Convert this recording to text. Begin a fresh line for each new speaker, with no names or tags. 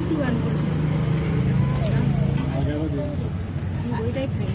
দিদি গান করছে? আমি বইটাই খাই